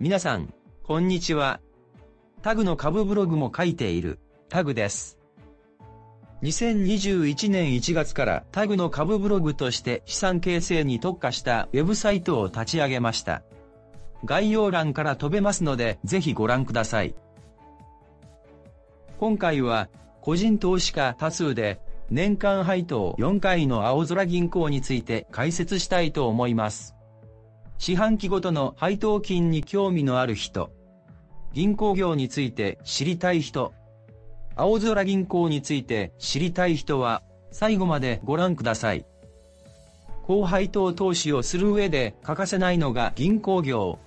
皆さん、こんにちは。タグの株ブログも書いている、タグです。2021年1月からタグの株ブログとして資産形成に特化したウェブサイトを立ち上げました。概要欄から飛べますので、ぜひご覧ください。今回は、個人投資家多数で、年間配当4回の青空銀行について解説したいと思います。四半期ごとの配当金に興味のある人、銀行業について知りたい人、青空銀行について知りたい人は、最後までご覧ください。高配当投資をする上で欠かせないのが銀行業。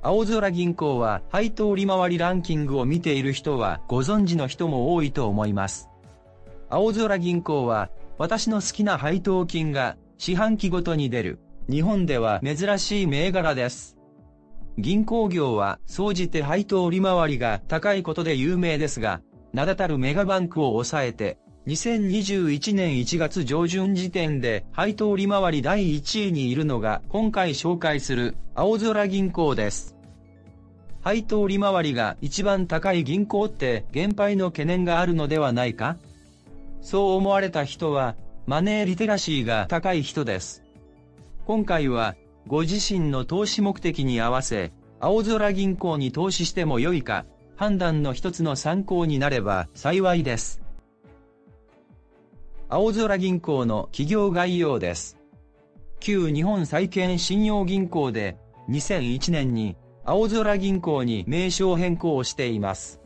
青空銀行は配当利回りランキングを見ている人はご存知の人も多いと思います。青空銀行は私の好きな配当金が四半期ごとに出る日本では珍しい銘柄です。銀行業は総じて配当利回りが高いことで有名ですが、名だたるメガバンクを抑えて2021年1月上旬時点で配当利回り第1位にいるのが今回紹介する青空銀行です。配当利回りが一番高い銀行って減配の懸念があるのではないか？そう思われた人はマネーリテラシーが高い人です。今回はご自身の投資目的に合わせ青空銀行に投資しても良いか判断の一つの参考になれば幸いです。青空銀行の企業概要です。旧日本債券信用銀行で2001年に青空銀行に名称変更しています。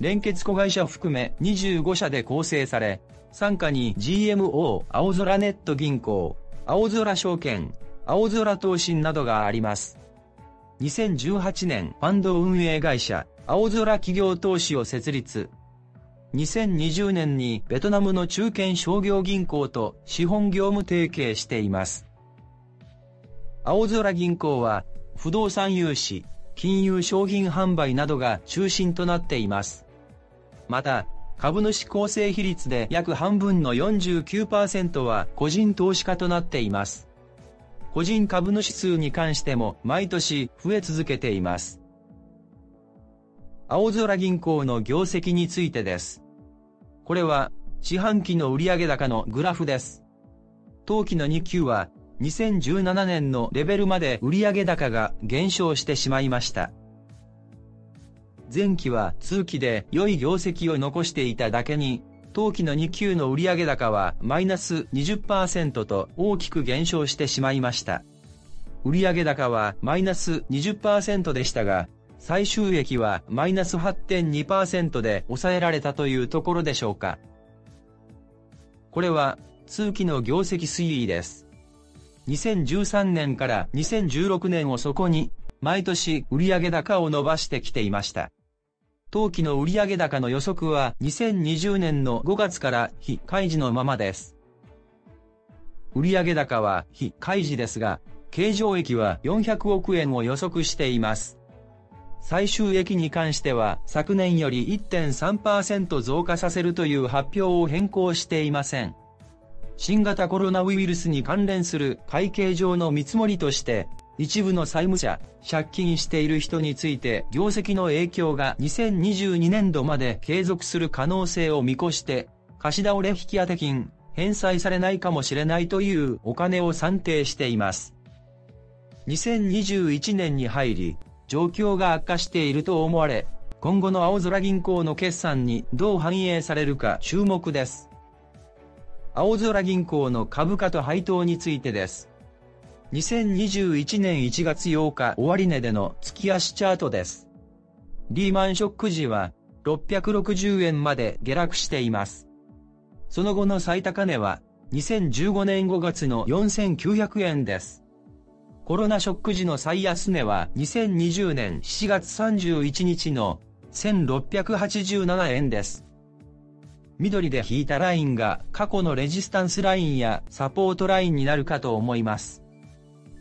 連結子会社含め25社で構成され、傘下に GMO 青空ネット銀行、青空証券、青空投信などがあります。2018年ファンド運営会社青空企業投資を設立。2020年にベトナムの中堅商業銀行と資本業務提携しています。青空銀行は不動産融資、金融商品販売などが中心となっています。また、株主構成比率で約半分の49%は個人投資家となっています。個人株主数に関しても毎年増え続けています。青空銀行の業績についてです。これは四半期の売上高のグラフです。当期の2級は2017年のレベルまで売上高が減少してしまいました。前期は通期で良い業績を残していただけに、当期の2級の売上高はマイナス20%と大きく減少してしまいました。売上高はマイナス20%でしたが、最終益はマイナス8.2%で抑えられたというところでしょうか。これは通期の業績推移です。2013年から2016年をそこに、毎年売上高を伸ばしてきていました。当期の売上高の予測は2020年の5月から非開示のままです。売上高は非開示ですが、経常益は400億円を予測しています。最終益に関しては昨年より1.3%増加させるという発表を変更していません。新型コロナウイルスに関連する会計上の見積もりとして、一部の債務者、借金している人について業績の影響が2022年度まで継続する可能性を見越して、貸し倒れ引き当て金、返済されないかもしれないというお金を算定しています。2021年に入り、状況が悪化していると思われ、今後の青空銀行の決算にどう反映されるか注目です。青空銀行の株価と配当についてです。2021年1月8日終値での月足チャートです。リーマンショック時は660円まで下落しています。その後の最高値は2015年5月の4900円です。コロナショック時の最安値は2020年7月31日の1687円です。緑で引いたラインが過去のレジスタンスラインやサポートラインになるかと思います。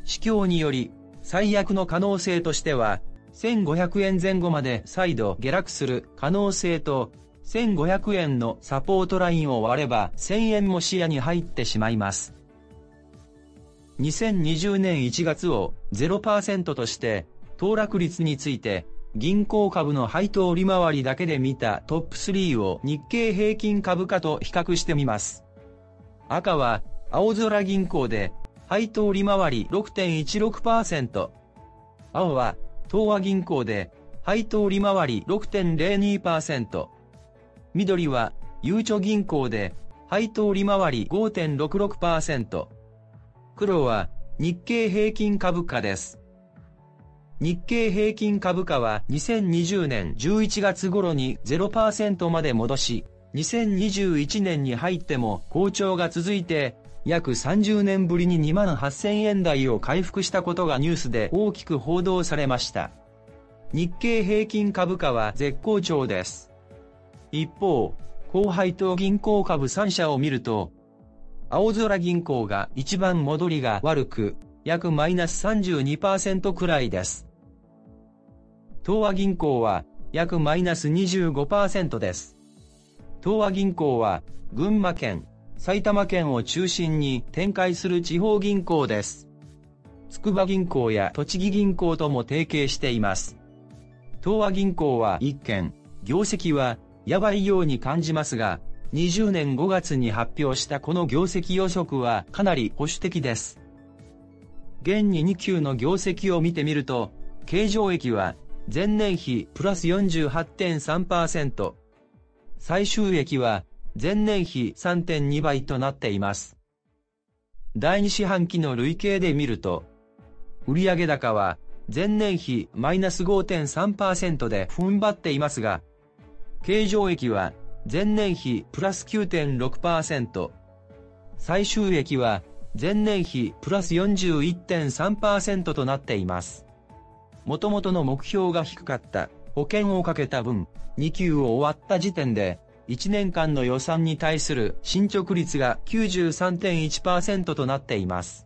市況により最悪の可能性としては1500円前後まで再度下落する可能性と1500円のサポートラインを割れば1000円も視野に入ってしまいます。2020年1月を0%として、騰落率について、銀行株の配当利回りだけで見たトップ3を日経平均株価と比較してみます。赤は、青空銀行で、配当利回り6.16%。青は、東和銀行で、配当利回り6.02%。緑は、ゆうちょ銀行で、配当利回り5.66%。黒は、日経平均株価です。日経平均株価は2020年11月頃に0%まで戻し、2021年に入っても好調が続いて、約30年ぶりに2万8000円台を回復したことがニュースで大きく報道されました。日経平均株価は絶好調です。一方、高配当銀行株3社を見ると、青空銀行が一番戻りが悪く、約マイナス32%くらいです。東和銀行は約マイナス25%です。東和銀行は群馬県、埼玉県を中心に展開する地方銀行です。筑波銀行や栃木銀行とも提携しています。東和銀行は一件、業績はやばいように感じますが、20年5月に発表したこの業績予測はかなり保守的です。現に2級の業績を見てみると、経常益は前年比プラス48.3%。最終益は前年比3.2倍となっています。第2四半期の累計で見ると、売上高は前年比マイナス5.3%で踏ん張っていますが、経常益は前年比プラス9.6%、最終益は前年比プラス41.3%となっています。元々の目標が低かった保険をかけた分、2級を終わった時点で、1年間の予算に対する進捗率が93.1%となっています。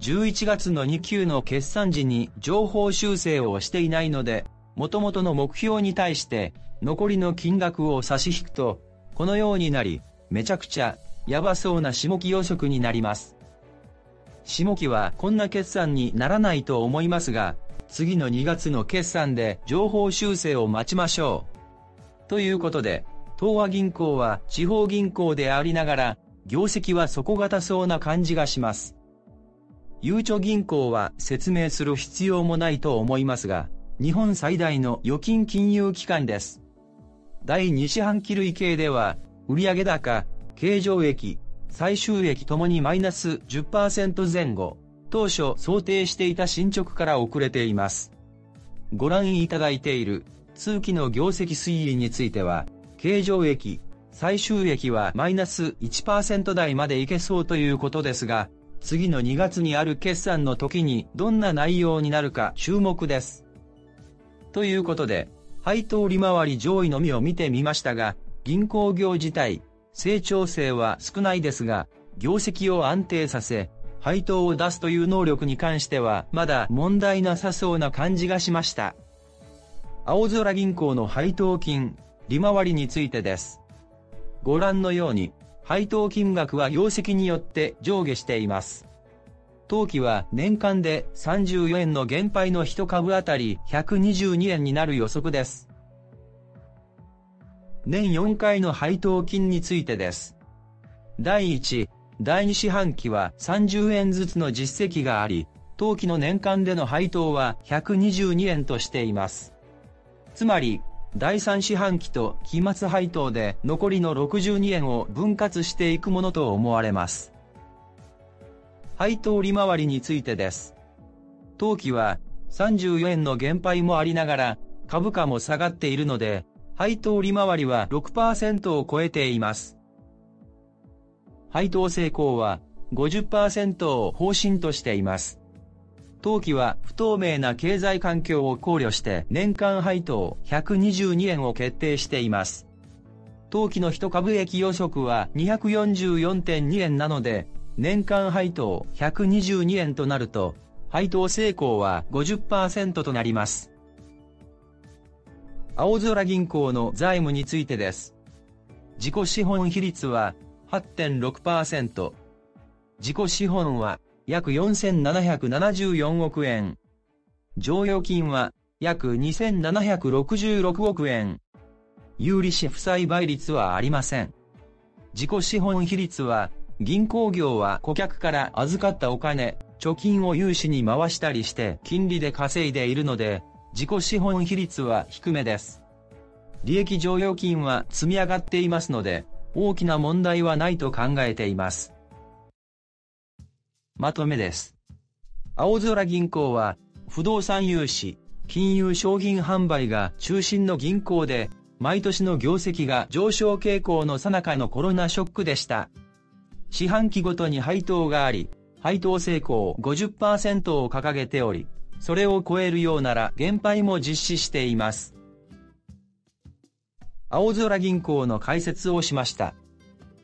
11月の2級の決算時に情報修正をしていないので、元々の目標に対して残りの金額を差し引くと、このようになり、めちゃくちゃやばそうな下期予測になります。下期はこんな決算にならないと思いますが、次の2月の決算で情報修正を待ちましょう。ということで、東和銀行は地方銀行でありながら、業績は底堅そうな感じがします。ゆうちょ銀行は説明する必要もないと思いますが、日本最大の預金金融機関です。第2四半期累計では、売上高、経常益、最終益ともにマイナス10%前後。当初想定していた進捗から遅れています。ご覧いただいている通期の業績推移については、経常益、最終益はマイナス1%台までいけそうということですが、次の2月にある決算の時にどんな内容になるか注目です。ということで、配当利回り上位のみを見てみましたが、銀行業自体、成長性は少ないですが、業績を安定させ、配当を出すという能力に関してはまだ問題なさそうな感じがしました。青空銀行の配当金、利回りについてです。ご覧のように、配当金額は業績によって上下しています。当期は年間で34円の減配の1株当たり122円になる予測です。年4回の配当金についてです。第1、第2四半期は30円ずつの実績があり、当期の年間での配当は122円としています。つまり、第3四半期と期末配当で残りの62円を分割していくものと思われます。配当利回りについてです。当期は34円の減配もありながら株価も下がっているので、配当利回りは6%を超えています。配当成功は50%を方針としています。当期は不透明な経済環境を考慮して年間配当122円を決定しています。当期の一株益予測は244.2円なので、年間配当122円となると、配当成功は50%となります。青空銀行の財務についてです。自己資本比率は8.6%。自己資本は約4774億円。剰余金は約2766億円。有利子負債倍率はありません。自己資本比率は、銀行業は顧客から預かったお金、貯金を融資に回したりして金利で稼いでいるので、自己資本比率は低めです。利益剰余金は積み上がっていますので、大きな問題はないと考えています。まとめです。青空銀行は、不動産融資、金融商品販売が中心の銀行で、毎年の業績が上昇傾向の最中のコロナショックでした。四半期ごとに配当があり、配当成功50%を掲げており、それを超えるようなら減配も実施しています。青空銀行の開設をしました。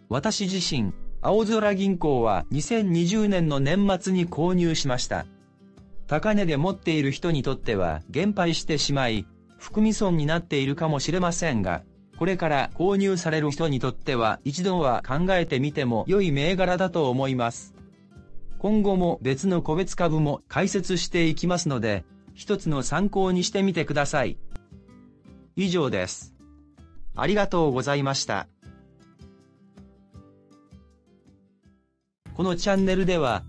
私自身、青空銀行は2020年の年末に購入しました。高値で持っている人にとっては減配してしまい、含み損になっているかもしれませんが、これから購入される人にとっては一度は考えてみても良い銘柄だと思います。今後も別の個別株も解説していきますので、一つの参考にしてみてください。以上です。ありがとうございました。このチャンネルでは、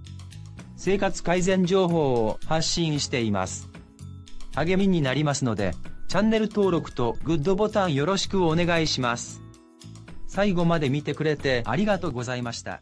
生活改善情報を発信しています。励みになりますので、チャンネル登録とグッドボタンよろしくお願いします。最後まで見てくれてありがとうございました。